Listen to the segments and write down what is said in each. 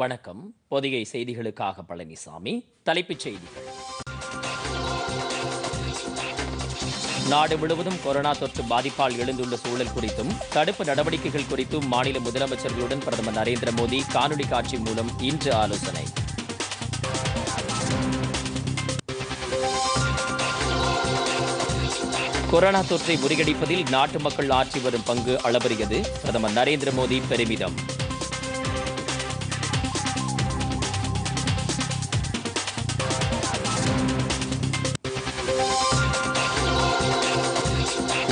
வணக்கம். பொதிகை செய்திகளுக்காக பழனிசாமி தலைப்புச் செய்திகள். நாடு முழுவதும் கொரோனா தொற்று பாதிப்பால் எழுந்துள்ள சூழல் குறித்தும் தடுப்பு நடவடிக்கைகள் குறித்தும் மாநில முதலமைச்சர்களுடன் பிரதமர் நரேந்திர மோடி காணொலி காட்சி மூலம் இன்று ஆலோசனை. கொரோனா தொற்றை முறியடிப்பதில் நாட்டு மக்கள் ஆற்றி வரும் பங்கு அளபரியது பிரதமர் நரேந்திர மோடி பெருமிதம்.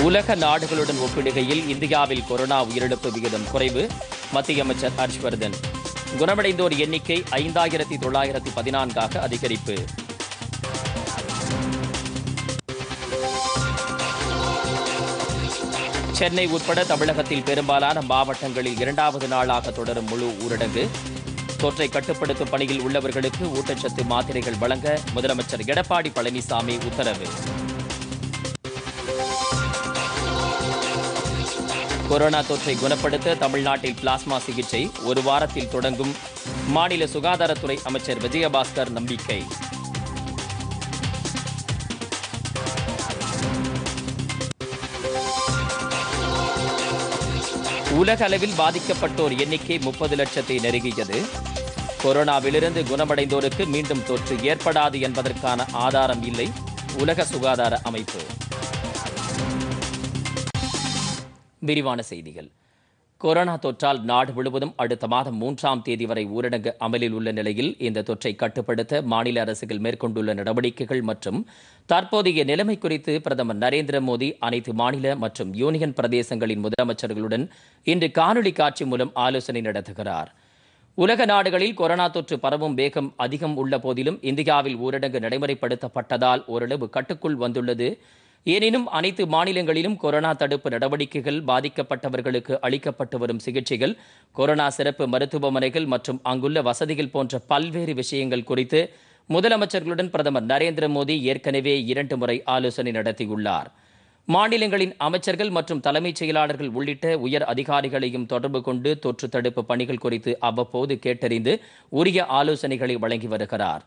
உலக நாடுகளுடன் ஒப்பிடுகையில் இந்தியாவில் கொரோனா உயிரிழப்பு விகிதம் குறைவு. மத்திய அமைச்சர் ஹர்ஷ்வர்தன். குணமடைந்தோர் எண்ணிக்கை ஐந்தாயிரத்தி தொள்ளாயிரத்தி பதினான்காக அதிகரிப்பு. சென்னை உட்பட தமிழகத்தில் பெரும்பாலான மாவட்டங்களில் இரண்டாவது நாளாக தொடரும் முழு ஊரடங்கு. தொற்றை கட்டுப்படுத்தும் பணியில் உள்ளவர்களுக்கு ஊட்டச்சத்து மாத்திரைகள் வழங்க முதலமைச்சர் எடப்பாடி பழனிசாமி உத்தரவு. கொரோனா தொற்றை குணப்படுத்த தமிழ்நாட்டில் பிளாஸ்மா சிகிச்சை ஒரு வாரத்தில் தொடங்கும். மாநில சுகாதாரத்துறை அமைச்சர் விஜயபாஸ்கர் நம்பிக்கை. உலக அளவில் பாதிக்கப்பட்டோர் எண்ணிக்கை முப்பது லட்சத்தை நெருங்கியது. கொரோனாவிலிருந்து குணமடைந்தோருக்கு மீண்டும் தொற்று ஏற்படாது என்பதற்கான ஆதாரம் இல்லை. உலக சுகாதார அமைப்பு. விரிவான செய்திகள். கொரோனா தொற்றால் நாடு முழுவதும் அடுத்த மாதம் மூன்றாம் தேதி வரை ஊரடங்கு அமலில் உள்ள நிலையில் இந்த தொற்றை கட்டுப்படுத்த மாநில அரசுகள் மேற்கொண்டுள்ள நடவடிக்கைகள் மற்றும் தற்போதைய நிலைமை குறித்து பிரதமர் நரேந்திர மோடி அனைத்து மாநில மற்றும் யூனியன் பிரதேசங்களின் முதலமைச்சர்களுடன் இன்று காணொலி காட்சி மூலம் ஆலோசனை நடத்துகிறார். உலக நாடுகளில் கொரோனா தொற்று பரவும் வேகம் அதிகம் உள்ள போதிலும் இந்தியாவில் ஊரடங்கு நடைமுறைப்படுத்தப்பட்டதால் ஓரளவு கட்டுக்குள் வந்துள்ளது. எனினும் அனைத்து மாநிலங்களிலும் கொரோனா தடுப்பு நடவடிக்கைகள் பாதிக்கப்பட்டவர்களுக்கு அளிக்கப்பட்டு வரும் சிகிச்சைகள் கொரோனா சிறப்பு மருத்துவமனைகள் மற்றும் அங்குள்ள வசதிகள் போன்ற பல்வேறு விஷயங்கள் குறித்து முதலமைச்சர்களுடன் பிரதமர் நரேந்திர மோடி ஏற்கனவே இரண்டு முறை ஆலோசனை நடத்தியுள்ளார். மாநிலங்களின் அமைச்சர்கள் மற்றும் தலைமைச் செயலாளர்கள் உள்ளிட்ட உயர் அதிகாரிகளையும் தொடர்பு கொண்டு தொற்று தடுப்பு பணிகள் குறித்து அவ்வப்போது கேட்டறிந்து உரிய ஆலோசனைகளை வழங்கி வருகிறார்.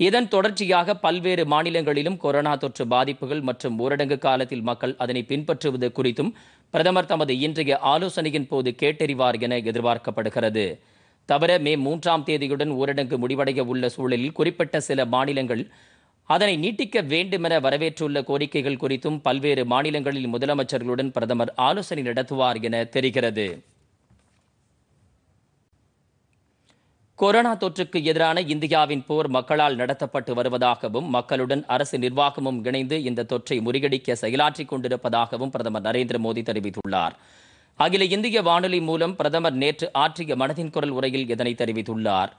இதன் தொடர்ச்சியாக பல்வேறு மாநிலங்களிலும் கொரோனா தொற்று பாதிப்புகள் மற்றும் ஊரடங்கு காலத்தில் மக்கள் அதனை பின்பற்றுவது குறித்தும் பிரதமர் தமது இன்றைய ஆலோசனையின் போது கேட்டறிவார் என எதிர்பார்க்கப்படுகிறது. தவிர மே மூன்றாம் தேதியுடன் ஊரடங்கு முடிவடைய உள்ள சூழலில் குறிப்பிட்ட சில மாநிலங்கள் அதனை நீட்டிக்க வேண்டுமென வரவேற்றுள்ள கோரிக்கைகள் குறித்தும் பல்வேறு மாநிலங்களில் முதலமைச்சர்களுடன் பிரதமர் ஆலோசனை நடத்துவார் என தெரிகிறது. கொரோனா தொற்றுக்கு எதிரான இந்தியாவின் போர் மக்களால் நடத்தப்பட்டு வருவதாகவும் மக்களுடன் அரசு நிர்வாகமும் இணைந்து இந்த தொற்றை முறியடிக்க செயலாற்றிக் கொண்டிருப்பதாகவும் பிரதமர் நரேந்திர மோடி தெரிவித்துள்ளார். அகில இந்திய வானொலி மூலம் பிரதமர் நேற்று ஆற்றிய மனதின் குரல் உரையில் இதனை தெரிவித்துள்ளார்.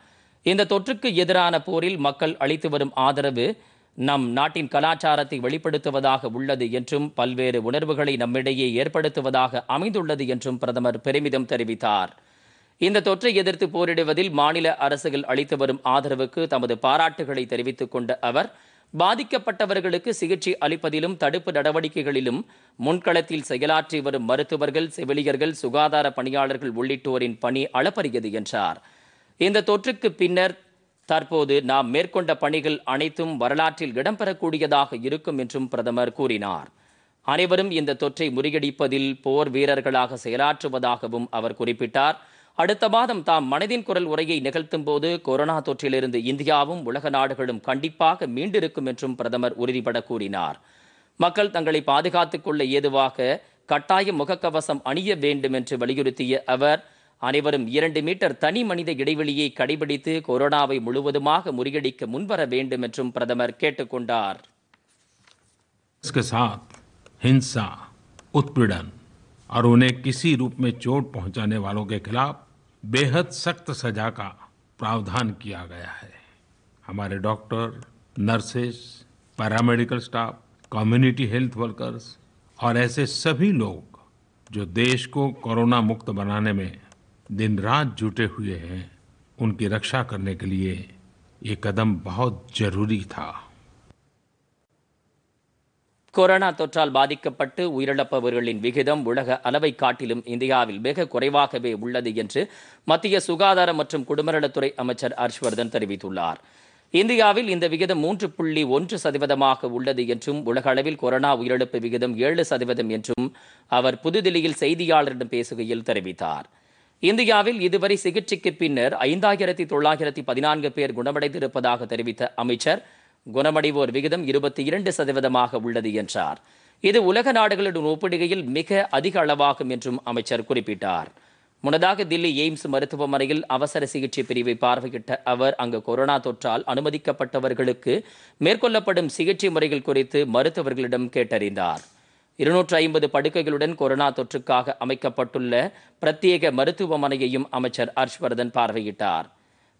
இந்த தொற்றுக்கு எதிரான போரில் மக்கள் அளித்து வரும் ஆதரவு நம் நாட்டின் கலாச்சாரத்தை வெளிப்படுத்துவதாக உள்ளது என்றும் பல்வேறு உணர்வுகளை நம்மிடையே ஏற்படுத்துவதாக அமைந்துள்ளது என்றும் பிரதமர் பெருமிதம் தெரிவித்தார். இந்த தொற்றை எதிர்த்து போரிடுவதில் மாநில அரசுகள் அளித்து வரும் ஆதரவுக்கு தமது பாராட்டுகளை தெரிவித்துக் கொண்ட அவர் பாதிக்கப்பட்டவர்களுக்கு சிகிச்சை அளிப்பதிலும் தடுப்பு நடவடிக்கைகளிலும் முன்களத்தில் செயலாற்றி வரும் மருத்துவர்கள் செவிலியர்கள் சுகாதார பணியாளர்கள் உள்ளிட்டோரின் பணி அளப்பரியது என்றார். இந்த தொற்றுக்கு பின்னர் தற்போது நாம் மேற்கொண்ட பணிகள் அனைத்தும் வரலாற்றில் இடம்பெறக்கூடியதாக இருக்கும் என்றும் பிரதமர் கூறினார். அனைவரும் இந்த தொற்றை முறியடிப்பதில் போர் வீரர்களாக செயலாற்றுவதாகவும் அவர் குறிப்பிட்டார். அடுத்த மாதம் தாம் மனதின் குரல் உரையை நிகழ்த்தும் போது கொரோனா தொற்றிலிருந்து இந்தியாவும் உலக நாடுகளும் கண்டிப்பாக மீண்டிருக்கும் என்றும் பிரதமர் உறுதிபட கூறினார் மக்கள் தங்களை பாதுகாத்துக் கொள்ள ஏதுவாக கட்டாய முகக்கவசம் அணிய வேண்டும் என்று வலியுறுத்திய அவர் அனைவரும் இரண்டு மீட்டர் தனி மனித இடைவெளியை கடைபிடித்து கொரோனாவை முழுவதுமாக முறியடிக்க முன்வர வேண்டும் என்றும் பிரதமர் கேட்டுக்கொண்டார் इसके साथ हिंसा उत्पीड़न और उन्हें किसी रूप में चोट पहुँचाने वालों के खिलाफ बेहद सख्त सजा का प्रावधान किया गया है। हमारे doctor, nurses, paramedical staff, community health workers और ऐसे सभी लोग जो देश को कोरोना मुक्त बनाने में दिन रात जुटे हुए हैं, उनकी रक्षा करने के लिए ये कदम बहुत ज़रूरी था। கொரோனா தொற்றால் பாதிக்கப்பட்டு உயிரிழப்பவர்களின் விகிதம் உலக அளவை காட்டிலும் இந்தியாவில் மிக குறைவாகவே உள்ளது என்று மத்திய சுகாதாரம் மற்றும் குடும்பநலத்துறை அமைச்சர் ஹர்ஷ்வர்தன் தெரிவித்துள்ளார். இந்தியாவில் இந்த விகிதம் மூன்று புள்ளி ஒன்று சதவீதமாக உள்ளது என்றும் உலக அளவில் கொரோனா உயிரிழப்பு விகிதம் ஏழு சதவீதம் என்றும் அவர் புதுதில்லியில் செய்தியாளரிடம் பேசுகையில் தெரிவித்தார். இந்தியாவில் இதுவரை சிகிச்சைக்கு பின்னர் ஐந்தாயிரத்தி தொள்ளாயிரத்தி பதினான்கு பேர் குணமடைந்திருப்பதாக தெரிவித்த அமைச்சர் குணமடைவோர் விகிதம் இருபத்தி இரண்டு சதவீதமாக உள்ளது என்றார். இது உலக நாடுகளுடன் ஒப்பிடுகையில் மிக அதிக அளவாகும் என்றும் அமைச்சர் குறிப்பிட்டார். முன்னதாக தில்லி எய்ம்ஸ் மருத்துவமனையில் அவசர சிகிச்சை பிரிவை பார்வையிட்ட அவர் அங்கு கொரோனா தொற்றால் அனுமதிக்கப்பட்டவர்களுக்கு மேற்கொள்ளப்படும் சிகிச்சை முறைகள் குறித்து மருத்துவர்களிடம் கேட்டறிந்தார். இருநூற்று ஐம்பது படுக்கைகளுடன் கொரோனா தொற்றுக்காக அமைக்கப்பட்டுள்ள பிரத்யேக மருத்துவமனையையும் அமைச்சர் ஹர்ஷ்வர்தன் பார்வையிட்டார்.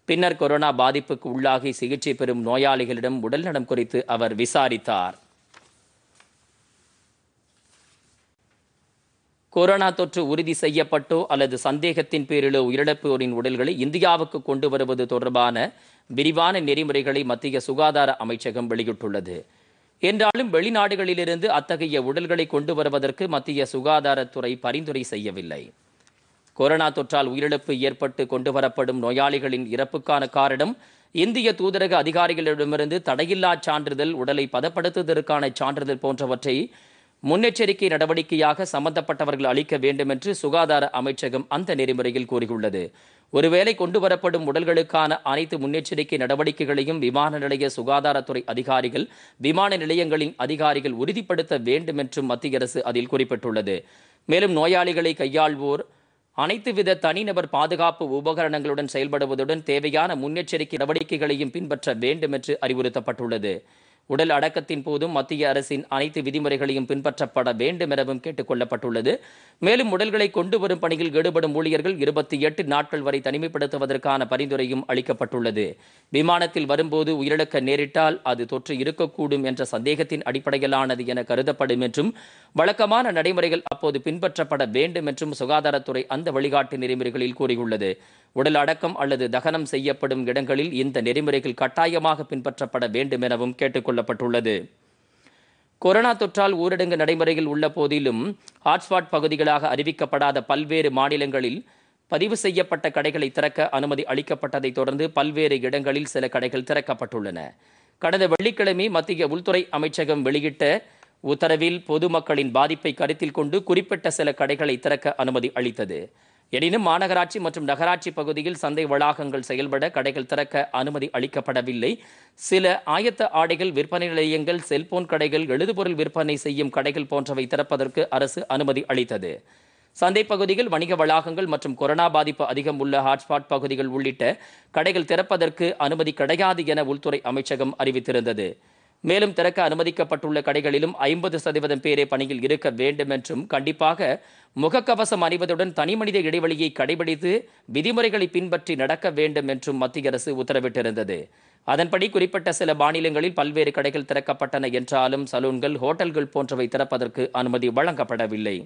பின்னர் கொரோனா பாதிப்புக்கு உள்ளாகி சிகிச்சை பெறும் நோயாளிகளிடம் உடல்நலம் குறித்து அவர் விசாரித்தார். கொரோனா தொற்று உறுதி செய்யப்பட்டோ அல்லது சந்தேகத்தின் பேரிலோ உயிரிழப்போரின் உடல்களை இந்தியாவுக்கு கொண்டு வருவது தொடர்பான விரிவான நெறிமுறைகளை மத்திய சுகாதார அமைச்சகம் வெளியிட்டுள்ளது. என்றாலும் வெளிநாடுகளிலிருந்து அத்தகைய உடல்களை கொண்டு வருவதற்கு மத்திய சுகாதாரத்துறை பரிந்துரை செய்யவில்லை. கொரோனா தொற்றால் உயிரிழப்பு ஏற்பட்டு கொண்டு வரப்படும் நோயாளிகளின் இறப்புக்கான காரணம் இந்திய தூதரக அதிகாரிகளிடமிருந்து தடையில்லா சான்றிதழ் உடலை பதப்படுத்துவதற்கான சான்றிதழ் போன்றவற்றை முன்னெச்சரிக்கை நடவடிக்கையாக சம்பந்தப்பட்டவர்கள் அளிக்க வேண்டும் என்று சுகாதார அமைச்சகம் அந்த நெறிமுறையில் கூறியுள்ளது. ஒருவேளை கொண்டு வரப்படும் உடல்களுக்கான அனைத்து முன்னெச்சரிக்கை நடவடிக்கைகளையும் விமான நிலைய சுகாதாரத்துறை அதிகாரிகள் விமான நிலையங்களின் அதிகாரிகள் உறுதிப்படுத்த வேண்டும் என்றும் மத்திய அரசு அதில் குறிப்பிட்டுள்ளது. மேலும் நோயாளிகளை கையாள்வோர் அனைத்து வித தனிநபர் பாதுகாப்பு உபகரணங்களுடன் செயல்படுவதுடன் தேவையான முன்னெச்சரிக்கை நடவடிக்கைகளையும் பின்பற்ற வேண்டும் என்று அறிவுறுத்தப்பட்டுள்ளது. உடல் அடக்கத்தின் போதும் மத்திய அரசின் அனைத்து விதிமுறைகளையும் பின்பற்றப்பட வேண்டும் எனவும் கேட்டுக் கொள்ளப்பட்டுள்ளது. மேலும் உடல்களை கொண்டு வரும் பணியில் ஈடுபடும் ஊழியர்கள் இருபத்தி எட்டு நாட்கள் வரை தனிமைப்படுத்துவதற்கான பரிந்துரையும் அளிக்கப்பட்டுள்ளது. விமானத்தில் வரும்போது உயிரிழக்க நேரிட்டால் அது தொற்று இருக்கக்கூடும் என்ற சந்தேகத்தின் அடிப்படையிலானது என கருதப்படும் என்றும் வழக்கமான நடைமுறைகள் அப்போது பின்பற்றப்பட வேண்டும் என்றும் சுகாதாரத்துறை அந்த வழிகாட்டு நெறிமுறைகளில் கூறியுள்ளது. உடல் அடக்கம் அல்லது தகனம் செய்யப்படும் இடங்களில் இந்த நெறிமுறைகள் கட்டாயமாக பின்பற்றப்பட வேண்டும் எனவும் கேட்டுக்கொள்ளப்பட்டுள்ளது. கொரோனா தொற்றால் ஊரடங்கு நடைமுறையில் உள்ள போதிலும் ஹாட்ஸ்பாட் பகுதிகளாக அறிவிக்கப்படாத பல்வேறு மாநிலங்களில் பதிவு செய்யப்பட்ட கடைகளை திறக்க அனுமதி அளிக்கப்பட்டதை தொடர்ந்து பல்வேறு இடங்களில் சில கடைகள் திறக்கப்பட்டுள்ளன. கடந்த வெள்ளிக்கிழமை மத்திய உள்துறை அமைச்சகம் வெளியிட்ட உத்தரவில் பொதுமக்களின் பாதிப்பை கருத்தில் கொண்டு குறிப்பிட்ட சில கடைகளை திறக்க அனுமதி அளித்தது. எனினும் மாநகராட்சி மற்றும் நகராட்சி பகுதியில் சந்தை வளாகங்கள் செயல்பட கடைகள் திறக்க அனுமதி அளிக்கப்படவில்லை. சில ஆயத்த ஆடைகள் விற்பனை நிலையங்கள் செல்போன் கடைகள் எழுதுபொருள் விற்பனை செய்யும் கடைகள் போன்றவை திறப்பதற்கு அரசு அனுமதி அளித்தது. சந்தை பகுதிகள் வணிக வளாகங்கள் மற்றும் கொரோனா பாதிப்பு அதிகம் உள்ள ஹாட்ஸ்பாட் பகுதிகள் உள்ளிட்ட கடைகள் திறப்பதற்கு அனுமதி கிடையாது என உள்துறை அமைச்சகம் அறிவித்திருந்தது. மேலும் திறக்க அனுமதிக்கப்பட்டுள்ள கடைகளிலும் ஐம்பது சதவீதம் பேரே பணியில் இருக்க வேண்டும் என்றும் கண்டிப்பாக முகக்கவசம் அணிவதுடன் தனிமனித இடைவெளியை கடைபிடித்து விதிமுறைகளை பின்பற்றி நடக்க வேண்டும் என்றும் மத்திய அரசு உத்தரவிட்டிருந்தது. அதன்படி குறிப்பிட்ட சில மாநிலங்களில் பல்வேறு கடைகள் திறக்கப்பட்டன என்றாலும் சலூன்கள் ஹோட்டல்கள் போன்றவை திறப்பதற்கு அனுமதி வழங்கப்படவில்லை.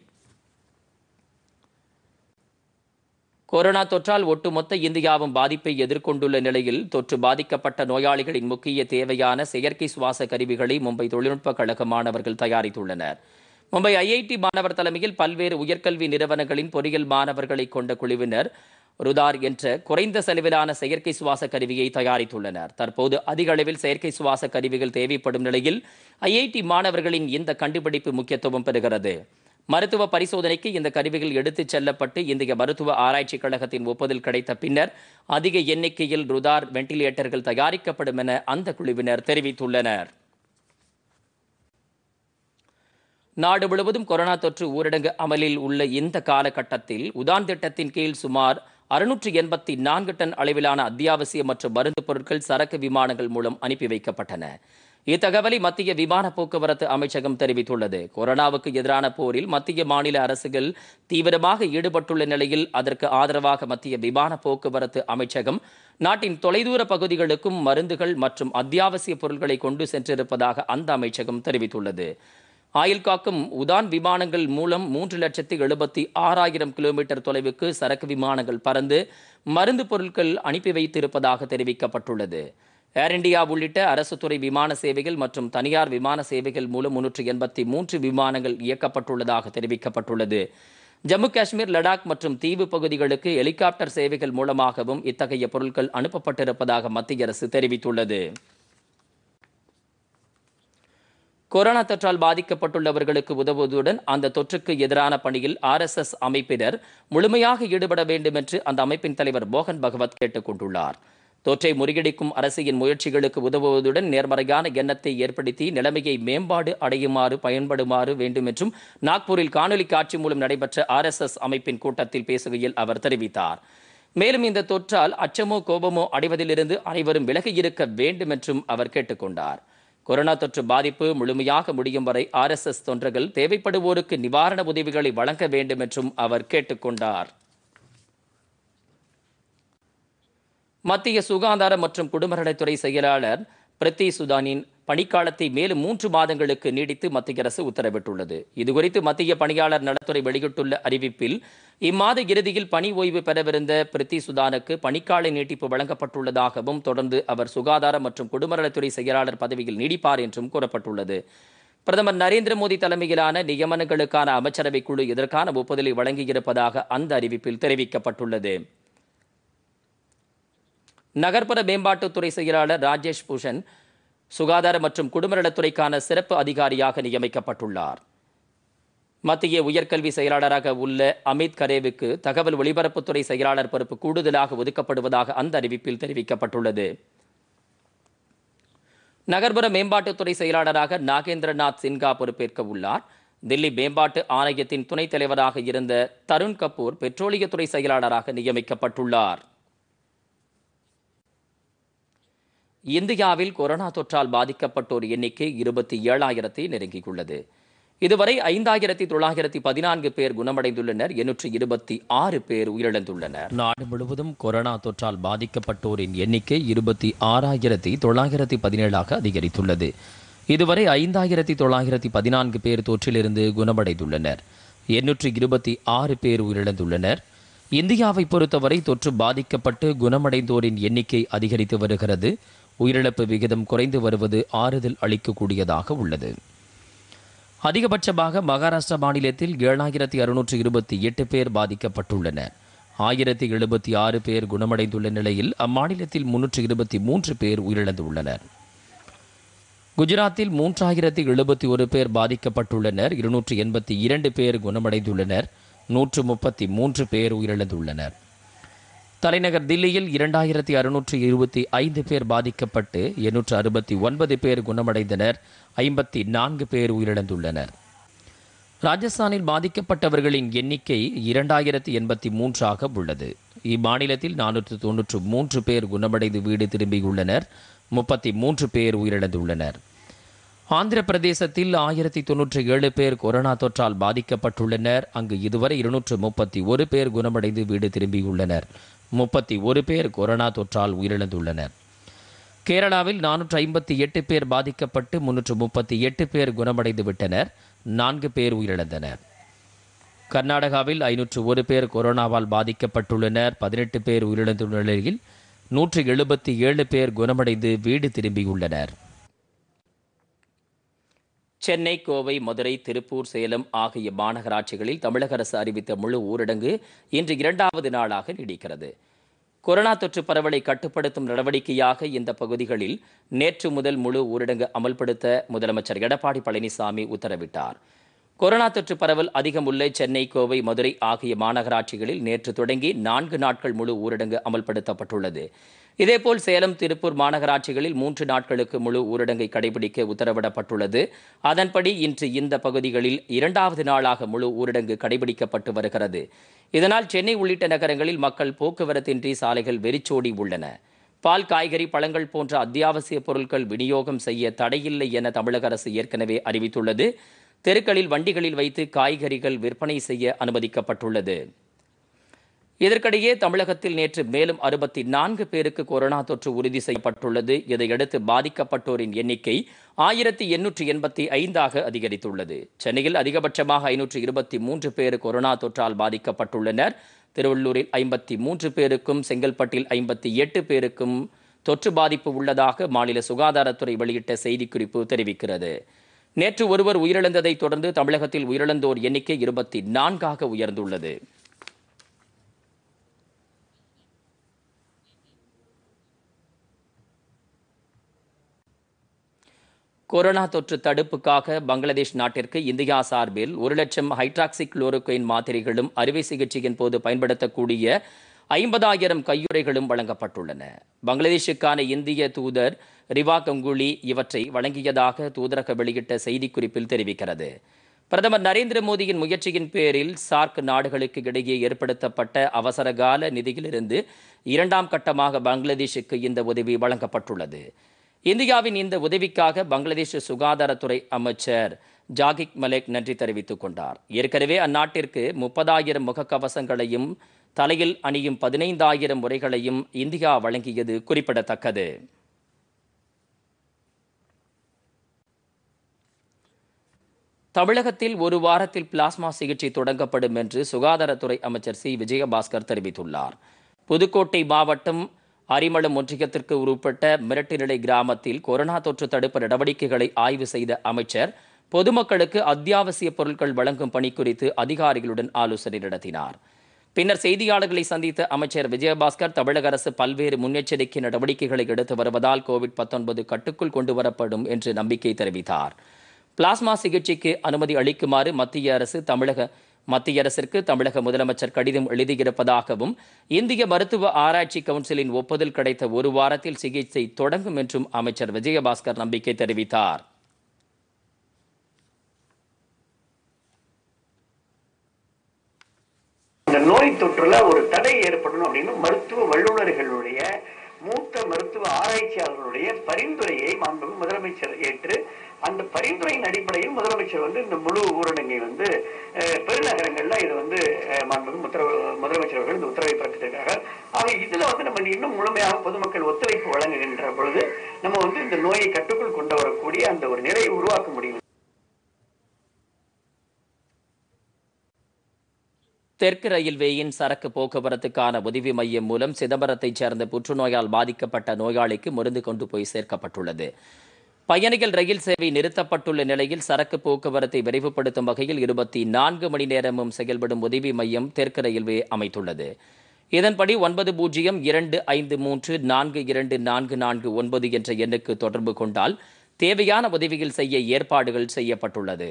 கொரோனா தொற்றால் ஒட்டுமொத்த இந்தியாவும் பாதிப்பை எதிர்கொண்டுள்ள நிலையில் தொற்று பாதிக்கப்பட்ட நோயாளிகளின் முக்கிய தேவையான செயற்கை சுவாச கருவிகளை மும்பை தொழில்நுட்ப கழக மாணவர்கள் தயாரித்துள்ளனர். மும்பை ஐஐடி மாணவர் தலைமையில் பல்வேறு உயர்கல்வி நிறுவனங்களின் பொறியியல் மாணவர்களை கொண்ட குழுவினர் ருதார் என்ற குறைந்த செலவிலான செயற்கை சுவாச கருவியை தயாரித்துள்ளனர். தற்போது அதிக அளவில் செயற்கை சுவாச கருவிகள் தேவைப்படும் நிலையில் ஐஐடி மாணவர்களின் இந்த கண்டுபிடிப்பு முக்கியத்துவம் பெறுகிறது. மருத்துவ பரிசோதனைக்கு இந்த கருவிகள் எடுத்துச் செல்லப்பட்டு இந்திய மருத்துவ ஆராய்ச்சிக் கழகத்தின் ஒப்புதல் கிடைத்த பின்னர் அதிக எண்ணிக்கையில் ருதார் வெண்டிலேட்டர்கள் தயாரிக்கப்படும் என அந்த குழுவினர் தெரிவித்துள்ளனர். நாடு முழுவதும் கொரோனா தொற்று ஊரடங்கு அமலில் உள்ள இந்த காலகட்டத்தில் உதான் திட்டத்தின் கீழ் சுமார் அறுநூற்றி எண்பத்தி நான்கு டன் அளவிலான அத்தியாவசிய மற்றும் மருந்து பொருட்கள் சரக்கு விமானங்கள் மூலம் அனுப்பி வைக்கப்பட்டன. இத்தகவலை மத்திய விமான போக்குவரத்து அமைச்சகம் தெரிவித்துள்ளது. கொரோனாவுக்கு எதிரான போரில் மத்திய மாநில அரசுகள் தீவிரமாக ஈடுபட்டுள்ள நிலையில் அதற்கு ஆதரவாக மத்திய விமான போக்குவரத்து அமைச்சகம் நாட்டின் தொலைதூர பகுதிகளுக்கும் மருந்துகள் மற்றும் அத்தியாவசிய பொருட்களை கொண்டு சென்றிருப்பதாக அந்த அமைச்சகம் தெரிவித்துள்ளது. ஆயில் காக்கும் உதான் விமானங்கள் மூலம் மூன்று லட்சத்தி எழுபத்தி ஆறாயிரம் கிலோமீட்டர் தொலைவுக்கு சரக்கு விமானங்கள் பறந்து மருந்து பொருட்கள் அனுப்பி வைத்திருப்பதாக தெரிவிக்கப்பட்டுள்ளது. ஏர் இந்தியா உள்ளிட்ட அரசு துறை விமான சேவைகள் மற்றும் தனியார் விமான சேவைகள் மூலம் முன்னூற்று எண்பத்தி மூன்று விமானங்கள் இயக்கப்பட்டுள்ளதாக தெரிவிக்கப்பட்டுள்ளது. ஜம்மு காஷ்மீர் லடாக் மற்றும் தீவு பகுதிகளுக்கு ஹெலிகாப்டர் சேவைகள் மூலமாகவும் இத்தகைய பொருட்கள் அனுப்பப்பட்டிருப்பதாக மத்திய அரசு தெரிவித்துள்ளது. கொரோனா தொற்றால் பாதிக்கப்பட்டுள்ளவர்களுக்கு உதவுவதுடன் அந்த தொற்றுக்கு எதிரான பணியில் ஆர்எஸ்எஸ் அமைப்பினர் முழுமையாக ஈடுபட வேண்டும் என்று அந்த அமைப்பின் தலைவர் மோகன் பகவத் கேட்டுக் கொண்டுள்ளார். தொற்றை முறியடிக்கும் அரசின் முயற்சிகளுக்கு உதவுவதுடன் நேர்மறையான எண்ணத்தை ஏற்படுத்தி நிலைமையை மேம்பாடு அடையுமாறு பயன்படுமாறு வேண்டும் என்றும் நாக்பூரில் காணொலி காட்சி மூலம் நடைபெற்ற ஆர்எஸ்எஸ் அமைப்பின் கூட்டத்தில் பேசுகையில் அவர் தெரிவித்தார். மேலும் இந்த தொற்றால் அச்சமோ கோபமோ அடைவதிலிருந்து அனைவரும் விலகி இருக்க வேண்டும் என்றும் அவர் கேட்டுக்கொண்டார். கொரோனா தொற்று பாதிப்பு முழுமையாக முடியும் வரை ஆர்எஸ்எஸ் தொண்டர்கள் தேவைப்படுவோருக்கு நிவாரண உதவிகளை வழங்க வேண்டும் என்றும் அவர் கேட்டுக்கொண்டார். மத்திய சுகாதார மற்றும் குடும்பநலத்துறை செயலாளர் பிரித்தி சுதானின் பணிக்காலத்தை மேலும் மூன்று மாதங்களுக்கு நீடித்து மத்திய அரசு உத்தரவிட்டுள்ளது. இதுகுறித்து மத்திய பணியாளர் நலத்துறை வெளியிட்டுள்ள அறிவிப்பில் இம்மாத இறுதியில் பணி ஓய்வு பெறவிருந்த பிரித்தி சுதானுக்கு பணிக்கால நீட்டிப்பு வழங்கப்பட்டுள்ளதாகவும் தொடர்ந்து அவர் சுகாதார மற்றும் குடும்பநலத்துறை செயலாளர் பதவியில் நீடிப்பார் என்றும் கூறப்பட்டுள்ளது. பிரதமர் நரேந்திர மோடி தலைமையிலான நியமனங்களுக்கான அமைச்சரவை குழு இதற்கான ஒப்புதலை வழங்கியிருப்பதாக அந்த அறிவிப்பில் தெரிவிக்கப்பட்டுள்ளது. நகர்ப்புற மேம்பாட்டுத்துறை செயலாளர் ராஜேஷ் பூஷன் சுகாதார மற்றும் குடும்பநலத்துறைக்கான சிறப்பு அதிகாரியாக நியமிக்கப்பட்டுள்ளார். மத்திய உயர்கல்வி செயலாளராக உள்ள அமித் கரேவுக்கு தகவல் ஒலிபரப்புத்துறை செயலாளர் பொறுப்பு கூடுதலாக ஒதுக்கப்படுவதாக அந்த அறிவிப்பில் தெரிவிக்கப்பட்டுள்ளது. நகர்ப்புற மேம்பாட்டுத்துறை செயலாளராக நாகேந்திரநாத் சின்ஹா பொறுப்பேற்க உள்ளார். தில்லி மேம்பாட்டு ஆணையத்தின் துணைத் தலைவராக இருந்த தருண் கபூர் பெட்ரோலியத்துறை செயலாளராக நியமிக்கப்பட்டுள்ளார். இந்தியாவில் கொரோனா தொற்றால் பாதிக்கப்பட்டோர் எண்ணிக்கை இருபத்தி ஏழாயிரத்தை நெருங்கியுள்ளது. இதுவரை ஐந்தாயிரத்தி தொள்ளாயிரத்தி பதினான்கு பேர் குணமடைந்துள்ளனர். எண்ணூற்றி இருபத்தி ஆறு பேர் உயிரிழந்துள்ளனர். நாடு முழுவதும் கொரோனா தொற்றால் பாதிக்கப்பட்டோரின் எண்ணிக்கை இருபத்தி ஆறாயிரத்தி தொள்ளாயிரத்தி பதினேழாக அதிகரித்துள்ளது. இதுவரை ஐந்தாயிரத்தி தொள்ளாயிரத்தி பதினான்கு பேர் தொற்றிலிருந்து குணமடைந்துள்ளனர். எண்ணூற்றி இருபத்தி ஆறு பேர் உயிரிழந்துள்ளனர். இந்தியாவை பொறுத்தவரை தொற்று பாதிக்கப்பட்டு குணமடைந்தோரின் எண்ணிக்கை அதிகரித்து வருகிறது. உயிரிழப்பு விகிதம் குறைந்து வருவது ஆறுதல் அளிக்கக்கூடியதாக உள்ளது. அதிகபட்சமாக மகாராஷ்டிரா மாநிலத்தில் ஏழாயிரத்தி அறுநூற்று இருபத்தி எட்டு பேர் பாதிக்கப்பட்டுள்ளனர் ஆயிரத்தி எழுபத்தி ஆறு பேர் குணமடைந்துள்ள நிலையில் அம்மாநிலத்தில் முன்னூற்று இருபத்தி மூன்று பேர் உயிரிழந்துள்ளனர். குஜராத்தில் மூன்றாயிரத்தி எழுபத்தி ஒரு பேர் பாதிக்கப்பட்டுள்ளனர். இருநூற்று எண்பத்தி இரண்டு பேர் குணமடைந்துள்ளனர். நூற்று முப்பத்தி மூன்று பேர் உயிரிழந்துள்ளனர். தலைநகர் தில்லியில் இரண்டாயிரத்தி அறுநூற்றி இருபத்தி ஐந்து பேர் பாதிக்கப்பட்டு எண்ணூற்று அறுபத்தி ஒன்பது பேர் குணமடைந்தனர் ஐம்பத்தி நான்கு பேர் உயிரிழந்துள்ளனர். ராஜஸ்தானில் பாதிக்கப்பட்டவர்களின் எண்ணிக்கை இரண்டாயிரத்தி எண்பத்தி மூன்றாக உள்ளது. இம்மாநிலத்தில் நானூற்று தொன்னூற்று மூன்று பேர் குணமடைந்து வீடு திரும்பியுள்ளனர் முப்பத்தி மூன்று பேர் உயிரிழந்துள்ளனர். ஆந்திர பிரதேசத்தில் ஆயிரத்தி தொன்னூற்றி ஏழு பேர் கொரோனா தொற்றால் பாதிக்கப்பட்டுள்ளனர். அங்கு இதுவரை இருநூற்று முப்பத்தி ஒரு பேர் குணமடைந்து வீடு திரும்பியுள்ளனர். முப்பத்தி ஒரு பேர் கொரோனா தொற்றால் உயிரிழந்துள்ளனர். கேரளாவில் நானூற்று ஐம்பத்தி எட்டு பேர் பாதிக்கப்பட்டு முன்னூற்று முப்பத்தி எட்டு பேர் குணமடைந்து விட்டனர். நான்கு பேர் உயிரிழந்தனர். கர்நாடகாவில் ஐநூற்று ஒரு பேர் கொரோனாவால் பாதிக்கப்பட்டுள்ளனர். பதினெட்டு பேர் உயிரிழந்துள்ள நிலையில் நூற்று எழுபத்தி ஏழு பேர் குணமடைந்து வீடு திரும்பியுள்ளனர். சென்னை கோவை மதுரை திருப்பூர் சேலம் ஆகிய மாநகராட்சிகளில் தமிழக அரசு அறிவித்த முழு ஊரடங்கு இன்று இரண்டாவது நாளாக நீடிக்கிறது. கொரோனா தொற்று பரவலை கட்டுப்படுத்தும் நடவடிக்கையாக இந்த பகுதிகளில் நேற்று முதல் முழு ஊரடங்கு அமல்படுத்த முதலமைச்சர் எடப்பாடி பழனிசாமி உத்தரவிட்டார். கொரோனா தொற்று பரவல் அதிகம் உள்ள சென்னை கோவை மதுரை ஆகிய மாநகராட்சிகளில் நேற்று தொடங்கி நான்கு நாட்கள் முழு ஊரடங்கு அமல்படுத்தப்பட்டுள்ளது. இதேபோல் சேலம் திருப்பூர் மாநகராட்சிகளில் மூன்று நாட்களுக்கு முழு ஊரடங்கை கடைபிடிக்க உத்தரவிடப்பட்டுள்ளது. அதன்படி இன்று இந்த பகுதிகளில் இரண்டாவது நாளாக முழு ஊரடங்கு கடைபிடிக்கப்பட்டு வருகிறது. இதனால் சென்னை உள்ளிட்ட நகரங்களில் மக்கள் போக்குவரத்தின்றி சாலைகள் வெறிச்சோடி உள்ளன. பால் காய்கறி பழங்கள் போன்ற அத்தியாவசிய பொருட்கள் விநியோகம் செய்ய தடையில்லை என தமிழக அரசு ஏற்கனவே அறிவித்துள்ளது. தெருக்களில் வண்டிகளில் வைத்து காய்கறிகள் விற்பனை செய்ய அனுமதிக்கப்பட்டுள்ளது. இதற்கிடையே தமிழகத்தில் நேற்று மேலும் அறுபத்தி நான்கு பேருக்கு கொரோனா தொற்று உறுதி செய்யப்பட்டுள்ளது. இதையடுத்து பாதிக்கப்பட்டோரின் எண்ணிக்கை ஆயிரத்தி எண்ணூற்றி எண்பத்தி ஐந்தாக அதிகரித்துள்ளது. சென்னையில் அதிகபட்சமாக ஐநூற்று இருபத்தி மூன்று பேர் கொரோனா தொற்றால் பாதிக்கப்பட்டுள்ளனர். திருவள்ளூரில் ஐம்பத்தி மூன்று பேருக்கும் செங்கல்பட்டில் ஐம்பத்தி எட்டு பேருக்கும் தொற்று பாதிப்பு உள்ளதாக மாநில சுகாதாரத்துறை வெளியிட்ட செய்திக்குறிப்பு தெரிவிக்கிறது. நேற்று ஒருவர் உயிரிழந்ததை தொடர்ந்து தமிழகத்தில் உயிரிழந்தோர் எண்ணிக்கை இருபத்தி நான்காக உயர்ந்துள்ளது. கொரோனா தொற்று தடுப்புக்காக பங்களாதேஷ் நாட்டிற்கு இந்தியா சார்பில் ஒரு லட்சம் ஹைட்ராக்சி மாத்திரைகளும் அறுவை சிகிச்சையின் போது பயன்படுத்தக்கூடிய ஐம்பதாயிரம் கையுறைகளும் வழங்கப்பட்டுள்ளன. பங்களாதேஷுக்கான இந்திய தூதர் ரிவா கங்குலி இவற்றை வழங்கியதாக தூதரக வெளியிட்ட செய்திக்குறிப்பில் தெரிவிக்கிறது. பிரதமர் நரேந்திர மோடியின் முயற்சியின் பேரில் சார்க் நாடுகளுக்கு இடையே ஏற்படுத்தப்பட்ட அவசரகால நிதியிலிருந்து இரண்டாம் கட்டமாக பங்களாதேஷுக்கு இந்த உதவி வழங்கப்பட்டுள்ளது. இந்தியாவின் இந்த உதவிக்காக பங்களாதேஷ் சுகாதாரத்துறை அமைச்சர் ஜாகிக் மலேக் நன்றி தெரிவித்துக் கொண்டார். ஏற்கனவே அந்நாட்டிற்கு முப்பதாயிரம் முகக்கவசங்களையும் தலையில் அணியும் பதினைந்தாயிரம் முறைகளையும் இந்தியா வழங்கியது குறிப்பிடத்தக்கது. தமிழகத்தில் ஒரு வாரத்தில் பிளாஸ்மா சிகிச்சை தொடங்கப்படும் என்று சுகாதாரத்துறை அமைச்சர் சி. விஜயபாஸ்கர் தெரிவித்துள்ளார். புதுக்கோட்டை மாவட்டம் அரிமளம் ஒன்றியத்திற்கு உட்பட்ட மிரட்டுநிலை கிராமத்தில் கொரோனா தொற்று தடுப்பு நடவடிக்கைகளை ஆய்வு செய்த அமைச்சர் பொதுமக்களுக்கு அத்தியாவசிய பொருட்கள் வழங்கும் பணி குறித்து அதிகாரிகளுடன் ஆலோசனை நடத்தினார். பின்னர் செய்தியாளர்களை சந்தித்த அமைச்சர் விஜயபாஸ்கர் தமிழக அரசு பல்வேறு முன்னெச்சரிக்கை நடவடிக்கைகளை எடுத்து வருவதால் கோவிட் 19 கட்டுக்குள் கொண்டு வரப்படும் என்று நம்பிக்கை தெரிவித்தார். பிளாஸ்மா சிகிச்சைக்கு அனுமதி அளிக்குமாறு மத்திய அரசு தமிழக மத்திய அரசிற்கு தமிழக முதலமைச்சர் கடிதம் எழுதியிருப்பதாகவும் இந்திய மருத்துவ ஆராய்ச்சி கவுன்சிலின் ஒப்புதல் கிடைத்த ஒரு வாரத்தில் சிகிச்சை தொடங்கும் என்றும் அமைச்சர் விஜயபாஸ்கர் நம்பிக்கை தெரிவித்தார். இந்த நோய் தொற்றுல ஒரு தடை ஏற்படணும் அப்படின்னு மருத்துவ வல்லுநர்களுடைய மூத்த மருத்துவ ஆராய்ச்சியாளர்களுடைய பரிந்துரையை முதலமைச்சர் ஏற்று அந்த பரிந்துரையின் அடிப்படையில் முதலமைச்சர் வந்து இந்த முழு ஊரடங்கை வந்து பெருநகரங்கள்ல இது வந்து அஹ், மாண்புமிகு உத்தரவு முதலமைச்சர் அவர்கள் இந்த உத்தரவை பிறப்பித்திருக்காங்க. ஆக இதுல வந்து நம்ம இன்னும் முழுமையாக பொதுமக்கள் ஒத்துழைப்பு வழங்குகின்ற பொழுது நம்ம வந்து இந்த நோயை கட்டுக்குள் கொண்டு வரக்கூடிய அந்த ஒரு நிலையை உருவாக்க முடியும். தெற்கு ரயில்வேயின் சரக்கு போக்குவரத்துக்கான உதவி மையம் மூலம் சிதம்பரத்தைச் சேர்ந்த புற்றுநோயால் பாதிக்கப்பட்ட நோயாளிக்கு மருந்து கொண்டு போய் சேர்க்கப்பட்டுள்ளது. பயணிகள் ரயில் சேவை நிறுத்தப்பட்டுள்ள நிலையில் சரக்கு போக்குவரத்தை விரைவுபடுத்தும் வகையில் இருபத்தி நான்கு மணி நேரமும் செயல்படும் உதவி மையம் தெற்கு ரயில்வே அமைத்துள்ளது. இதன்படி ஒன்பது பூஜ்ஜியம் இரண்டு ஐந்து மூன்று நான்கு இரண்டு நான்கு நான்கு ஒன்பது என்ற எண்ணுக்கு தொடர்பு கொண்டால் தேவையான உதவிகள் செய்ய ஏற்பாடுகள் செய்யப்பட்டுள்ளது.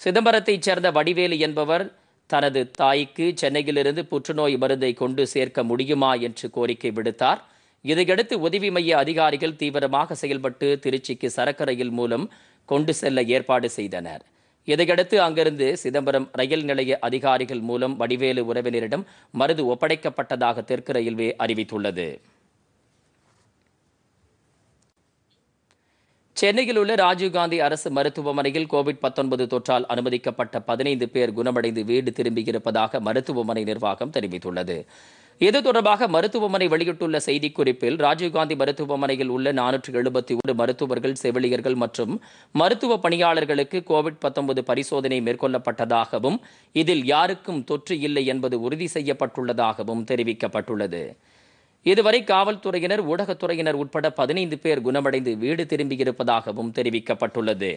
சிதம்பரத்தைச் சேர்ந்த வடிவேலு என்பவர் தனது தாய்க்கு சென்னையிலிருந்து புற்றுநோய் மருந்தை கொண்டு சேர்க்க முடியுமா என்று கோரிக்கை விடுத்தார். இதையடுத்து உதவி மைய அதிகாரிகள் தீவிரமாக செயல்பட்டு திருச்சிக்கு சரக்கு ரயில் மூலம் கொண்டு செல்ல ஏற்பாடு செய்தனர். இதையடுத்து அங்கிருந்து சிதம்பரம் ரயில் நிலைய அதிகாரிகள் மூலம் வடிவேலு உறவினரிடம் மருந்து ஒப்படைக்கப்பட்டதாக தெற்கு ரயில்வே அறிவித்துள்ளது. சென்னையில் உள்ள ராஜீவ்காந்தி அரசு மருத்துவமனையில் கோவிட் 19 தொற்றால் அனுமதிக்கப்பட்ட பதினைந்து பேர் குணமடைந்து வீடு திரும்பியிருப்பதாக மருத்துவமனை நிர்வாகம் தெரிவித்துள்ளது. இது தொடர்பாக மருத்துவமனை வெளியிட்டுள்ள செய்திக்குறிப்பில் ராஜீவ்காந்தி மருத்துவமனையில் உள்ள நானூற்று எழுபத்தி ஒரு மருத்துவர்கள் செவிலியர்கள் மற்றும் மருத்துவ பணியாளர்களுக்கு கோவிட் 19 பரிசோதனை மேற்கொள்ளப்பட்டதாகவும் இதில் யாருக்கும் தொற்று இல்லை என்பது உறுதி செய்யப்பட்டுள்ளதாகவும் தெரிவிக்கப்பட்டுள்ளது. இதுவரை காவல்துறையினர் ஊடகத்துறையினர் உட்பட பதினைந்து பேர் குணமடைந்து வீடு திரும்பியிருப்பதாகவும் தெரிவிக்கப்பட்டுள்ளது.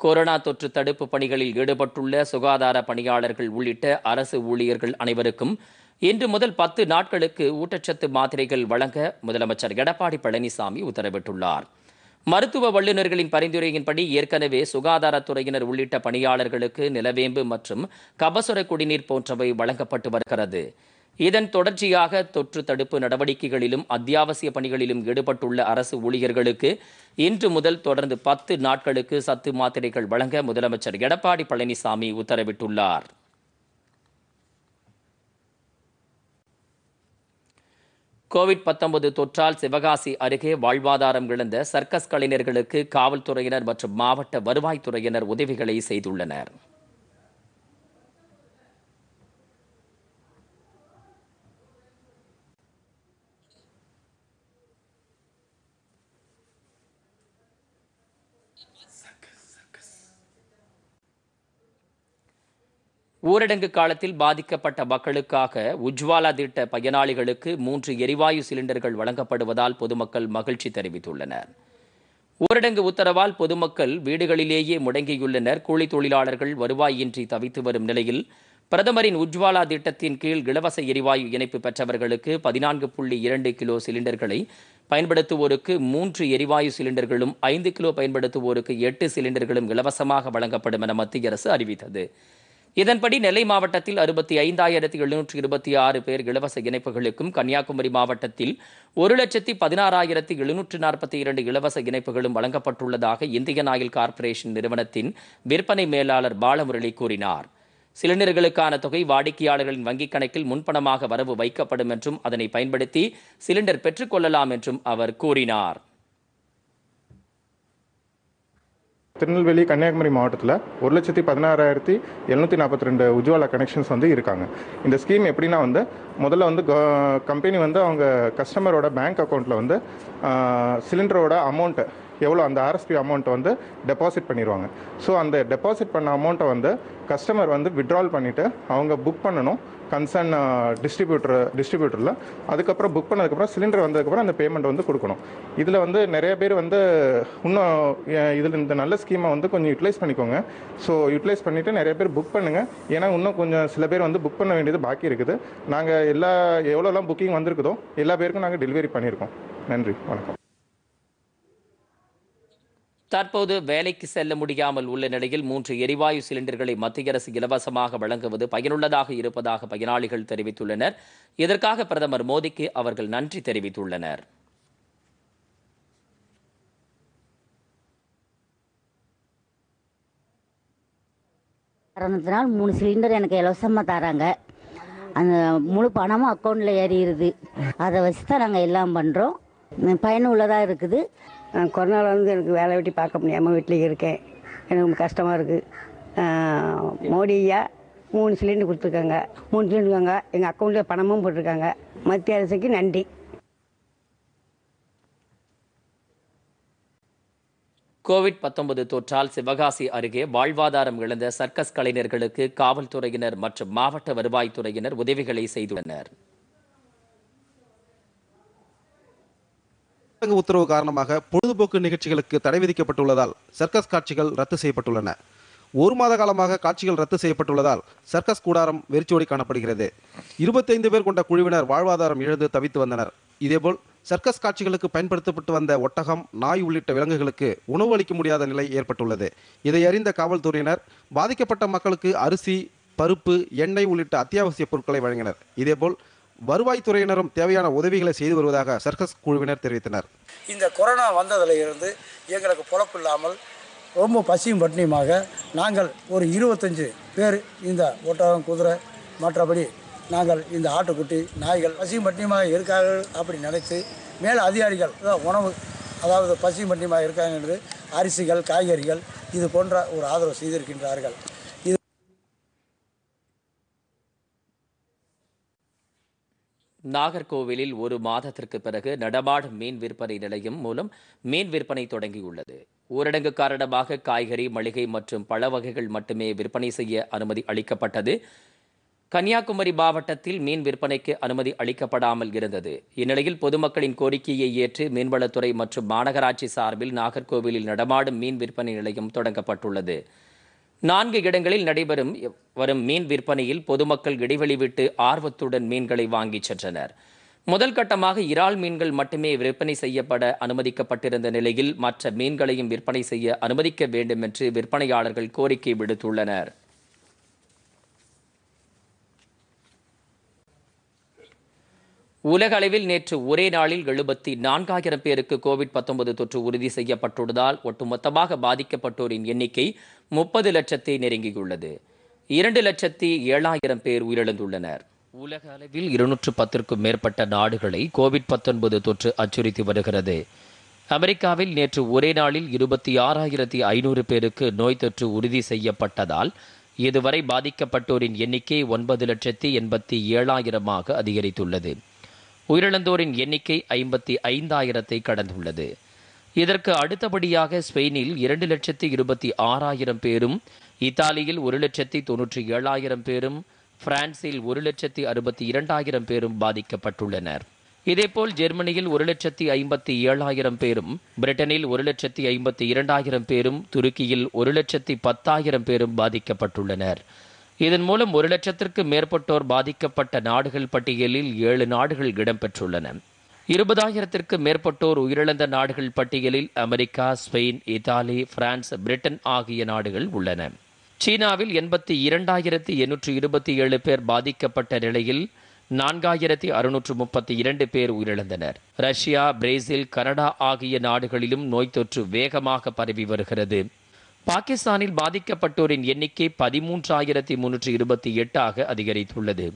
கொரோனா தொற்று தடுப்பு பணிகளில் ஈடுபட்டுள்ள சுகாதார பணியாளர்கள் உள்ளிட்ட அரசு ஊழியர்கள் அனைவருக்கும் இன்று முதல் பத்து நாட்களுக்கு ஊட்டச்சத்து மாத்திரைகள் வழங்க முதலமைச்சர் எடப்பாடி பழனிசாமி உத்தரவிட்டுள்ளார். மருத்துவ வல்லுநர்களின் பரிந்துரையின்படி ஏற்கனவே சுகாதாரத்துறையினர் உள்ளிட்ட பணியாளர்களுக்கு நிலவேம்பு மற்றும் கபசுர குடிநீர் போன்றவை வழங்கப்பட்டு வருகிறது. இதன் தொடர்ச்சியாக தொற்று தடுப்பு நடவடிக்கைகளிலும் அத்தியாவசிய பணிகளிலும் ஈடுபட்டுள்ள அரசு ஊழியர்களுக்கு இன்று முதல் தொடர்ந்து பத்து நாட்களுக்கு சத்து மாத்திரைகள் வழங்க முதலமைச்சர் எடப்பாடி பழனிசாமி உத்தரவிட்டுள்ளார். கோவிட் 19 தொற்றால் சிவகாசி அருகே வாழ்வாதாரம் இழந்த சர்க்கஸ் கலைஞர்களுக்கு காவல்துறையினர் மற்றும் மாவட்ட வருவாய்த்துறையினர் உதவிகளை செய்துள்ளனர். ஊரடங்கு காலத்தில் பாதிக்கப்பட்ட மக்களுக்காக உஜ்வாலா திட்ட பயனாளிகளுக்கு மூன்று எரிவாயு சிலிண்டர்கள் வழங்கப்படுவதால் பொதுமக்கள் மகிழ்ச்சி தெரிவித்துள்ளனர். ஊரடங்கு உத்தரவால் பொதுமக்கள் வீடுகளிலேயே முடங்கியுள்ளனர். கூலி தொழிலாளர்கள் வருவாயின்றி தவித்து வரும் நிலையில் பிரதமரின் உஜ்வாலா திட்டத்தின் கீழ் இலவச எரிவாயு இணைப்பு பெற்றவர்களுக்கு பதினான்கு புள்ளி இரண்டு கிலோ சிலிண்டர்களை பயன்படுத்துவோருக்கு மூன்று எரிவாயு சிலிண்டர்களும் ஐந்து கிலோ பயன்படுத்துவோருக்கு எட்டு சிலிண்டர்களும் இலவசமாக வழங்கப்படும் என மத்திய அரசு அறிவித்தது. இதன்படி நெல்லை மாவட்டத்தில் அறுபத்தி ஐந்தாயிரத்தி எழுநூற்றி இருபத்தி ஆறு பேர் இலவச இணைப்புகளுக்கும் கன்னியாகுமரி மாவட்டத்தில் ஒரு லட்சத்தி பதினாறாயிரத்தி எழுநூற்று நாற்பத்தி இரண்டு இலவச இணைப்புகளும் வழங்கப்பட்டுள்ளதாக இந்தியன் ஆயில் கார்ப்பரேஷன் நிறுவனத்தின் விற்பனை மேலாளர் பாலமுரளி கூறினார். சிலிண்டர்களுக்கான தொகை வாடிக்கையாளர்களின் வங்கிக் கணக்கில் முன்பணமாக வரவு வைக்கப்படும் என்றும் அதனை பயன்படுத்தி சிலிண்டர் பெற்றுக்கொள்ளலாம் என்றும் அவர் கூறினார். திருநெல்வேலி கன்னியாகுமரி மாவட்டத்தில் ஒரு லட்சத்தி பதினாறாயிரத்தி எழுநூற்றி நாற்பத்தி ரெண்டு உஜ்வாலா கனெக்ஷன்ஸ் வந்து இருக்காங்க. இந்த ஸ்கீம் எப்படின்னா வந்து முதல்ல வந்து கம்பெனி வந்து அவங்க கஸ்டமரோட பேங்க் அக்கௌண்ட்டில் வந்து சிலிண்டரோட அமௌண்ட்டு எவ்வளோ அந்த ஆர்எஸ்பி அமௌண்ட்டை வந்து டெபாசிட் பண்ணிடுவாங்க ஸோ அந்த டெபாசிட் பண்ண அமௌண்ட்டை வந்து கஸ்டமர் வந்து விட்ரால் பண்ணிவிட்டு அவங்க புக் பண்ணணும். கன்சர்ன் டிஸ்ட்ரிபியூட்டர் டிஸ்ட்ரிபியூட்டரில் அதுக்கப்புறம் புக் பண்ணதுக்கப்புறம் சிலிண்டர் வந்ததுக்கப்புறம் அந்த பேமெண்ட் வந்து கொடுக்கணும். இதில் வந்து நிறைய பேர் வந்து இன்னும் இதில் இந்த நல்ல ஸ்கீமை வந்து கொஞ்சம் யூட்டிலைஸ் பண்ணிக்கோங்க. ஸோ யூட்டிலைஸ் பண்ணிவிட்டு நிறைய பேர் புக் பண்ணுங்கள் ஏன்னா இன்னும் கொஞ்சம் சில பேர் வந்து புக் பண்ண வேண்டியது பாக்கி இருக்குது. நாங்கள் எல்லா எவ்வளோலாம் புக்கிங் வந்திருக்குதோ எல்லா பேருக்கும் நாங்கள் டெலிவரி பண்ணியிருக்கோம் நன்றி. வணக்கம். தற்போது வேலைக்கு செல்ல முடியாமல் உள்ள நிலையில் மூன்று எரிவாயு சிலிண்டர்களை மத்திய அரசு இலவசமாக வழங்குவது பயனுள்ளதாக இருப்பதாக பயனாளிகள் தெரிவித்துள்ளனர். இதற்காக பிரதமர் மோடிக்கு அவர்கள் நன்றி தெரிவித்துள்ளனர். காரணத்தினால் மூணு சிலிண்டர் எனக்கு இலவசமாக தராங்க. அந்த முழு பணமும் அக்கௌண்ட்டில் ஏறிடுது. அதை வச்சு தான் நாங்கள் எல்லாம் பண்ணுறோம் பயனுள்ளதாக இருக்குது. கொரோனாவில் வந்து எனக்கு வேலை வெட்டி பார்க்க முடியாமல் வீட்டில் இருக்கேன். எனக்கு ரொம்ப கஷ்டமாக இருக்குது மோடி ஐயா மூணு சிலிண்டர் கொடுத்துருக்காங்க. மூணு சிலிண்டர் எங்கள் அக்கௌண்ட்டில் பணமும் போட்டிருக்காங்க. மத்திய அரசுக்கு நன்றி. கோவிட் 19 தொற்றால் சிவகாசி அருகே வாழ்வாதாரம் இழந்த சர்க்கஸ் கலைஞர்களுக்கு காவல்துறையினர் மற்றும் மாவட்ட வருவாய்த்துறையினர் உதவிகளை செய்துள்ளனர். ஊரடங்கு உத்தரவு காரணமாக பொழுதுபோக்கு நிகழ்ச்சிகளுக்கு தடை விதிக்கப்பட்டுள்ளதால் சர்க்கஸ் காட்சிகள் ரத்து செய்யப்பட்டுள்ளன. ஒரு மாத காலமாக காட்சிகள் ரத்து செய்யப்பட்டுள்ளதால் சர்க்கஸ் கூடாரம் வெறிச்சோடி காணப்படுகிறது. இருபத்தைந்து பேர் கொண்ட குழுவினர் வாழ்வாதாரம் இழந்து தவித்து வந்தனர். இதேபோல் சர்க்கஸ் காட்சிகளுக்கு பயன்படுத்தப்பட்டு வந்த ஒட்டகம் நாய் உள்ளிட்ட விலங்குகளுக்கு உணவு அளிக்க முடியாத நிலை ஏற்பட்டுள்ளது. இதை அறிந்த காவல்துறையினர் பாதிக்கப்பட்ட மக்களுக்கு அரிசி பருப்பு எண்ணெய் உள்ளிட்ட அத்தியாவசிய பொருட்களை வழங்கினர். இதேபோல் வருவாய்த்துறையினரும் தேவையான உதவிகளை செய்து வருவதாக சர்க்கஸ் குழுவினர் தெரிவித்தனர். இந்த கொரோனா வந்ததில் இருந்து எங்களுக்கு பொழப்பு இல்லாமல் ரொம்ப பசியும் பட்டினியுமாக நாங்கள் ஒரு இருபத்தஞ்சு பேர் இந்த ஒட்டகம் குதிரை மற்றபடி நாங்கள் இந்த ஆட்டுக்குட்டி நாய்கள் பசியும் பட்டினியுமாக இருக்கார்கள் அப்படி நினைத்து மேல் அதிகாரிகள் உணவு அதாவது பசியும் பட்டினியுமாக இருக்காங்க என்று அரிசிகள் காய்கறிகள் இது போன்ற ஒரு ஆதரவு செய்திருக்கின்றார்கள். நாகர்கோவிலில் ஒரு மாதத்திற்கு பிறகு நடமாடும் மீன் விற்பனை நிலையம் மூலம் மீன் விற்பனை தொடங்கியுள்ளது. ஊரடங்கு காரணமாக காய்கறி மளிகை மற்றும் பழ வகைகள் மட்டுமே விற்பனை செய்ய அனுமதி அளிக்கப்பட்டது. கன்னியாகுமரி மாவட்டத்தில் மீன் விற்பனைக்கு அனுமதி அளிக்கப்படாமல் இருந்தது. இந்நிலையில் பொதுமக்களின் கோரிக்கையை ஏற்று மீன்வளத்துறை மற்றும் மாநகராட்சி சார்பில் நாகர்கோவிலில் நடமாடும் மீன் விற்பனை நிலையம் தொடங்கப்பட்டுள்ளது. நான்கு இடங்களில் நடைபெறும் வரும் மீன் விற்பனையில் பொதுமக்கள் இடைவெளி விட்டு ஆர்வத்துடன் மீன்களை வாங்கிச் சென்றனர். முதல் கட்டமாக இறால் மீன்கள் மட்டுமே விற்பனை செய்யப்பட அனுமதிக்கப்பட்டிருந்த நிலையில் மற்ற மீன்களையும் விற்பனை செய்ய அனுமதிக்க வேண்டும் என்று விற்பனையாளர்கள் கோரிக்கை விடுத்துள்ளனர். உலக அளவில் நேற்று ஒரே நாளில் எழுபத்தி நான்காயிரம் பேருக்கு கோவிட் 19 தொற்று உறுதி செய்யப்பட்டுள்ளதால் ஒட்டுமொத்தமாக பாதிக்கப்பட்டோரின் எண்ணிக்கை முப்பது லட்சத்தை நெருங்கியுள்ளது. இரண்டு லட்சத்தி ஏழாயிரம் பேர் உயிரிழந்துள்ளனர். உலக அளவில் இருநூற்று பத்திற்கும் மேற்பட்ட நாடுகளை கோவிட் 19 தொற்று அச்சுறுத்தி வருகிறது. அமெரிக்காவில் நேற்று ஒரே நாளில் இருபத்தி ஆறாயிரத்தி ஐநூறு பேருக்கு நோய் தொற்று உறுதி செய்யப்பட்டதால் இதுவரை பாதிக்கப்பட்டோரின் எண்ணிக்கை ஒன்பது லட்சத்தி எண்பத்தி ஏழாயிரமாக அதிகரித்துள்ளது. உயிரிழந்தோரின் எண்ணிக்கை ஐம்பத்தி ஐந்தாயிரத்தை கடந்துள்ளது. இதற்கு அடுத்தபடியாக ஸ்பெயினில் இரண்டு லட்சத்தி இருபத்தி ஆறாயிரம் பேரும் இத்தாலியில் ஒரு லட்சத்தி தொன்னூற்றி ஏழாயிரம் பேரும் பிரான்சில் ஒரு லட்சத்தி அறுபத்தி இரண்டாயிரம் பேரும் பாதிக்கப்பட்டுள்ளனர். இதேபோல் ஜெர்மனியில் ஒரு லட்சத்தி ஐம்பத்தி ஏழாயிரம் பேரும் பிரிட்டனில் ஒரு லட்சத்தி ஐம்பத்தி இரண்டாயிரம் பேரும் துருக்கியில் ஒரு லட்சத்தி பத்தாயிரம் பேரும் பாதிக்கப்பட்டுள்ளனர். இதன் மூலம் ஒரு லட்சத்திற்கு மேற்பட்டோர் பாதிக்கப்பட்ட நாடுகள் பட்டியலில் ஏழு நாடுகள் இடம்பெற்றுள்ளன. இருபதாயிரத்திற்கு மேற்பட்டோர் உயிரிழந்த நாடுகள் பட்டியலில் America Spain Italy France Britain ஆகிய நாடுகள் உள்ளன. சீனாவில் எண்பத்தி இரண்டாயிரத்தி எண்ணூற்று இருபத்தி ஏழு பேர் பாதிக்கப்பட்ட நிலையில் நான்காயிரத்தி அறுநூற்று முப்பத்தி இரண்டு பேர் உயிரிழந்தனர். ரஷ்யா பிரேசில் கனடா ஆகிய நாடுகளிலும் நோய் தொற்று வேகமாக பரவி வருகிறது. பாகிஸ்தானில் பாதிக்கப்பட்டோரின் எண்ணிக்கை பதிமூன்றாயிரத்தி முன்னூற்றி இருபத்தி எட்டாக அதிகரித்துள்ளது.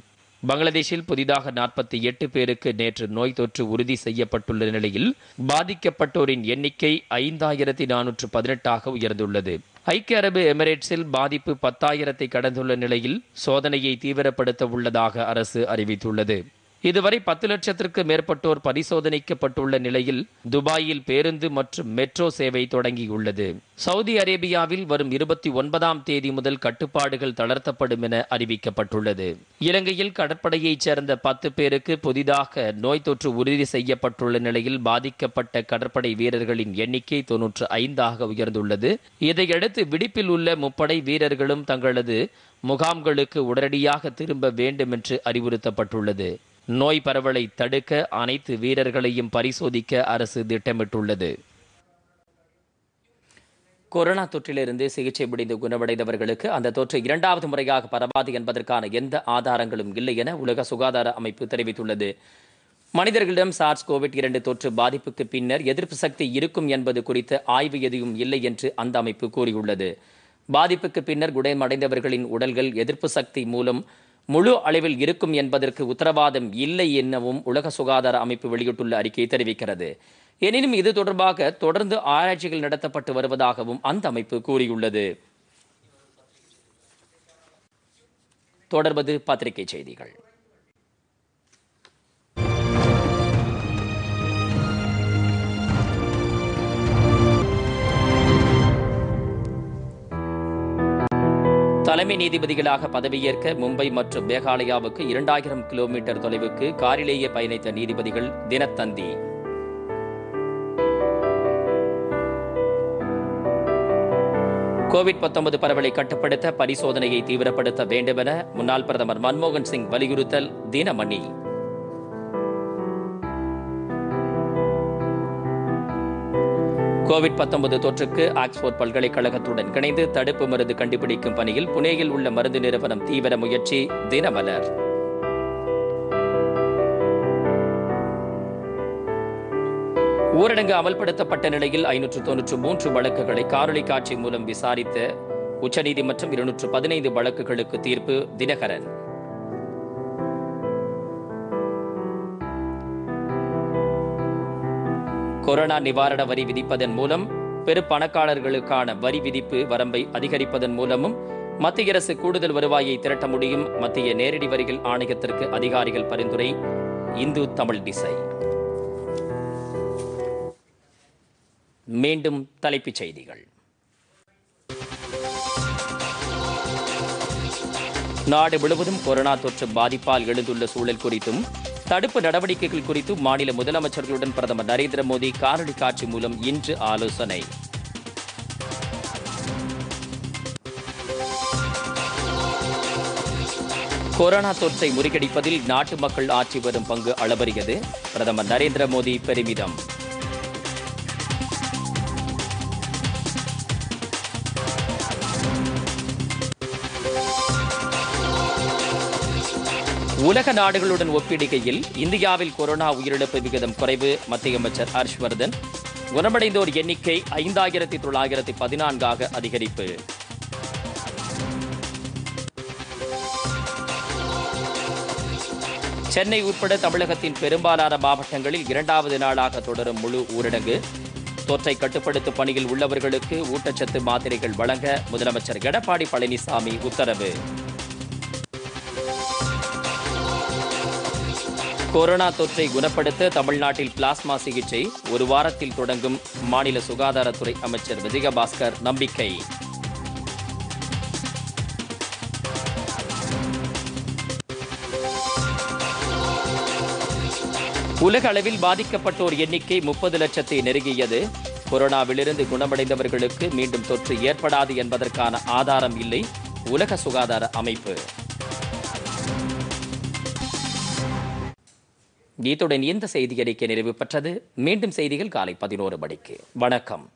பங்களாதேஷில் புதிதாக நாற்பத்தி எட்டு பேருக்கு நேற்று நோய் தொற்று உறுதி செய்யப்பட்டுள்ள நிலையில் பாதிக்கப்பட்டோரின் எண்ணிக்கை ஐந்தாயிரத்தி நானூற்று பதினெட்டாக உயர்ந்துள்ளது. ஐக்கிய அரபு எமிரேட்ஸில் பாதிப்பு பத்தாயிரத்தை கடந்துள்ள நிலையில் சோதனையை தீவிரப்படுத்த உள்ளதாக அரசு அறிவித்துள்ளது. இதுவரை பத்து லட்சத்திற்கு மேற்பட்டோர் பரிசோதனைக்கப்பட்டுள்ள நிலையில் துபாயில் பேருந்து மற்றும் மெட்ரோ சேவை தொடங்கியுள்ளது. சவுதி அரேபியாவில் வரும் இருபத்தி ஒன்பதாம் தேதி முதல் கட்டுப்பாடுகள் தளர்த்தப்படும் என அறிவிக்கப்பட்டுள்ளது. இலங்கையில் கடற்படையைச் சேர்ந்த பத்து பேருக்கு புதிதாக நோய் தொற்று உறுதி செய்யப்பட்டுள்ள நிலையில் பாதிக்கப்பட்ட கடற்படை வீரர்களின் எண்ணிக்கை தொன்னூற்று ஐந்தாக உயர்ந்துள்ளது. இதையடுத்து விடுப்பில் உள்ள முப்படை வீரர்களும் தங்களது முகாம்களுக்கு உடனடியாக திரும்ப வேண்டும் என்று அறிவுறுத்தப்பட்டுள்ளது. நோய் பரவலை தடுக்க அனைத்து வீரர்களையும் பரிசோதிக்க அரசு திட்டமிட்டுள்ளது. கொரோனா தொற்றிலிருந்து சிகிச்சை முடிந்து குணமடைந்தவர்களுக்கு அந்த தொற்று இரண்டாவது முறையாக பரவாது என்பதற்கான எந்த ஆதாரங்களும் இல்லை என உலக சுகாதார அமைப்பு தெரிவித்துள்ளது. மனிதர்களிடம் சார்ஸ் கோவிட் இரண்டு தொற்று பாதிப்புக்கு பின்னர் எதிர்ப்பு சக்தி இருக்கும் என்பது குறித்த ஆய்வு எதுவும் இல்லை என்று அந்த அமைப்பு கூறியுள்ளது. பாதிப்புக்கு பின்னர் குணமடைந்தவர்களின் உடல்கள் எதிர்ப்பு சக்தி மூலம் முழு அளவில் இருக்கும் என்பதற்கு உத்தரவாதம் இல்லை எனவும் உலக சுகாதார அமைப்பு வெளியிட்டுள்ள அறிக்கை தெரிவிக்கிறது. எனினும் இது தொடர்பாக தொடர்ந்து ஆராய்ச்சிகள் நடத்தப்பட்டு வருவதாகவும் அந்த அமைப்பு கூறியுள்ளது. தொடர்வது பத்திரிகை செய்திகள். தலைமை நீதிபதிகளாக பதவியேற்க மும்பை மற்றும் மேகாலயாவுக்கு இரண்டாயிரம் கிலோமீட்டர் தொலைவுக்கு காரிலேயே பயணித்த நீதிபதிகள் தினத்தந்தி. கோவிட் 19 பரவலை கட்டுப்படுத்த பரிசோதனையை தீவிரப்படுத்த வேண்டுமென முன்னாள் பிரதமர் மன்மோகன் சிங் வலியுறுத்தல் தினமணி. கோவிட் 19 தொற்றுக்கு ஆக்ஸ்போர்ட் பல்கலைக்கழகத்துடன் இணைந்து தடுப்பு மருந்து கண்டுபிடிக்கும் பணியில் புனேயில் உள்ள மருந்து நிறுவனம் தீவிர முயற்சி தினமலர். ஊரடங்கு அமல்படுத்தப்பட்ட நிலையில் ஐநூற்று தொன்னூற்று மூன்று வழக்குகளை காணொலி காட்சி மூலம் விசாரித்த உச்சநீதிமன்றம் இருநூற்று பதினைந்து வழக்குகளுக்கு தீர்ப்பு தினகரன். கொரோனா நிவாரண வரி விதிப்பதன் மூலம் பெரு பணக்காரர்களுக்கான வரி விதிப்பு வரம்பை அதிகரிப்பதன் மூலமும் மத்திய அரசு கூடுதல் வருவாயை திரட்ட முடியும். மத்திய நேரடி வரிகள் ஆணையத்திற்கு அதிகாரிகள் பரிந்துரை. இந்து தமிழ் திசை மீண்டும் தலைப்புச் செய்திகள். நாடு முழுவதும் கொரோனா தொற்று பாதிப்பால் எழுந்துள்ள சூழல் குறித்தும் தடுப்பு நடவடிக்கைகள் குறித்து மாநில முதலமைச்சர்களுடன் பிரதமர் நரேந்திர மோடி காணொலி காட்சி மூலம் இன்று ஆலோசனை. கொரோனா தொற்றை முறியடிப்பதில் நாட்டு மக்கள் ஆற்றி வரும் பங்கு அளவறியது. பிரதமர் நரேந்திர மோடி பெருமிதம். உலக நாடுகளுடன் ஒப்பிடுகையில் இந்தியாவில் கொரோனா உயிரிழப்பு விகிதம் குறைவு மத்திய அமைச்சர் ஹர்ஷ்வர்தன். குணமடைந்தோர் எண்ணிக்கை ஐந்தாயிரத்தி தொள்ளாயிரத்தி பதினான்காக அதிகரிப்பு. சென்னை உட்பட தமிழகத்தின் பெரும்பாலான மாவட்டங்களில் இரண்டாவது நாளாக தொடரும் முழு ஊரடங்கு. தொற்றை கட்டுப்படுத்தும் பணியில் உள்ளவர்களுக்கு ஊட்டச்சத்து மாத்திரைகள் வழங்க முதலமைச்சர் எடப்பாடி பழனிசாமி உத்தரவு. கொரோனா தொற்றை குணப்படுத்த தமிழ்நாட்டில் பிளாஸ்மா சிகிச்சை ஒரு வாரத்தில் தொடங்கும் மாநில சுகாதாரத்துறை அமைச்சர் விஜயபாஸ்கர் நம்பிக்கை. உலக அளவில் பாதிக்கப்பட்டோர் எண்ணிக்கை முப்பது லட்சத்தை நெருங்கியது. கொரோனாவிலிருந்து குணமடைந்தவர்களுக்கு மீண்டும் தொற்று ஏற்படாது என்பதற்கான ஆதாரம் இல்லை உலக சுகாதார அமைப்பு. இத்துடன் இந்த செய்தி அறிக்கை நிறைவு பெற்றது. மீண்டும் செய்திகள் காலை பதினோரு மணிக்கு. வணக்கம்.